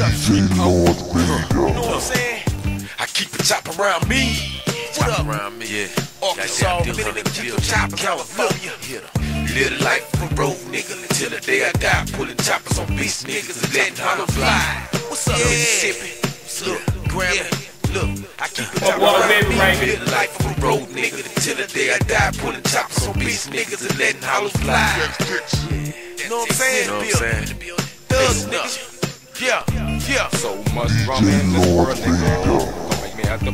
What up, J Lord You know what I'm saying? I keep a chop around me. What up? around me. Yeah. Arkansas, Goddamn minute deal, keep deal. a chop, California. Live life for road nigga until the day I die. Pulling choppers on beast niggas and letting hollow fly. What's up, Mississippi? Look, Grammy. Look, I keep oh, a chop Well, around baby, me. right here. Live life for road nigga until the day I die. Pulling choppers on beast niggas and letting hollow fly. You know what I'm saying? You know what I'm saying? Thugs, nigga. Yeah, yeah. So much drama in this world,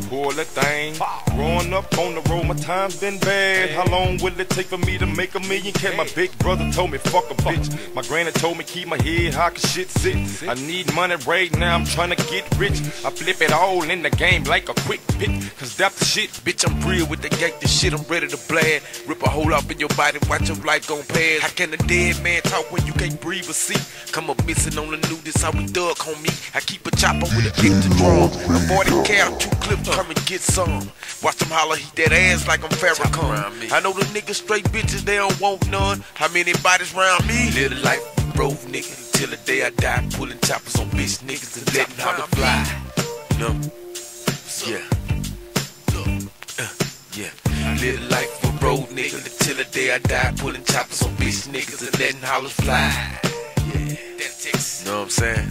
to pull that thing. Growing up on the road, my time's been bad. How long will it take for me to make a million? Can my big brother told me fuck a bitch. My granny told me keep my head high, cause shit sit. I need money right now, I'm trying to get rich. I flip it all in the game like a quick pick, cause that's the shit. Bitch, I'm real with the gangsta shit, I'm ready to blast. Rip a hole off in your body, watch your life gon' pass. How can a dead man talk when you can't breathe or see? Come up missing on the new, this how we thug, homie. I keep a chopper with a extra drum. A 40 cal, two clips, come and get some. Watch them holler, heat that ass like I'm Farrakhan. around me. I know the niggas straight bitches, they don't want none. How many bodies round me? Live the life of a road nigga till the day I die. Pulling choppers on bitch niggas and letting holler fly. No. Yeah. Uh, yeah. Live the life of a road nigga until the day I die. Pulling choppers on bitch niggas and letting hollers fly. Yeah. That Texas. Know what I'm saying?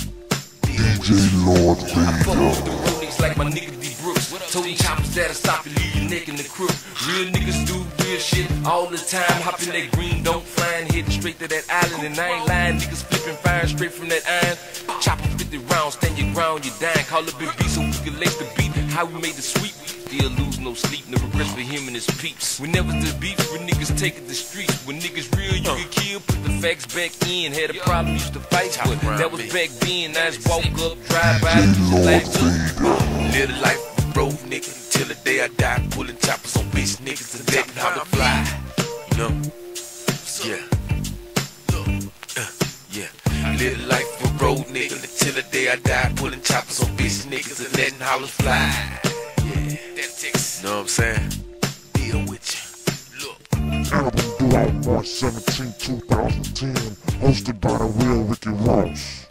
DJ Lord Fuck Bingo. with the roadies like my nigga D Brooks. Told them choppers that'll stop you, leave your neck in the crook. Real niggas do real shit all the time. Hop in that green, don't flying, heading straight to that island. And I ain't lying, niggas flipping fire straight from that iron. Chopper 50 rounds, stand your ground, you dying. Call up and beat so we can lace the beat. How we made the sweep. Still lose no sleep, no regrets for him and his peeps. We never did beef when niggas take it the streets. When niggas real, you get killed, put the facts back in. Had a problem, used to fight, but that was back then. Now it's walk up, drive by, J Lord black Bingo. Live the life of a road nigga till the day I die. Pulling choppers on bitch niggas and letting holler fly. You know? Yeah. Uh, yeah. Live the life of a road nigga until the day I die. Pulling choppers on bitch niggas and letting hollers fly. Yeah. That Texas. Know what I'm saying? Deal with you. Look. Album due out March 17, 2010. Hosted by the real Ricky Ross.